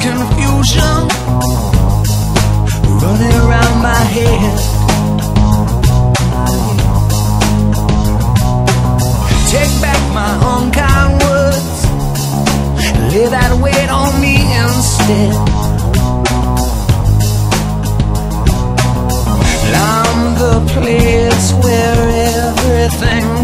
confusion running around my head. Take back my unkind words, lay that weight on me instead. I'm the place where everything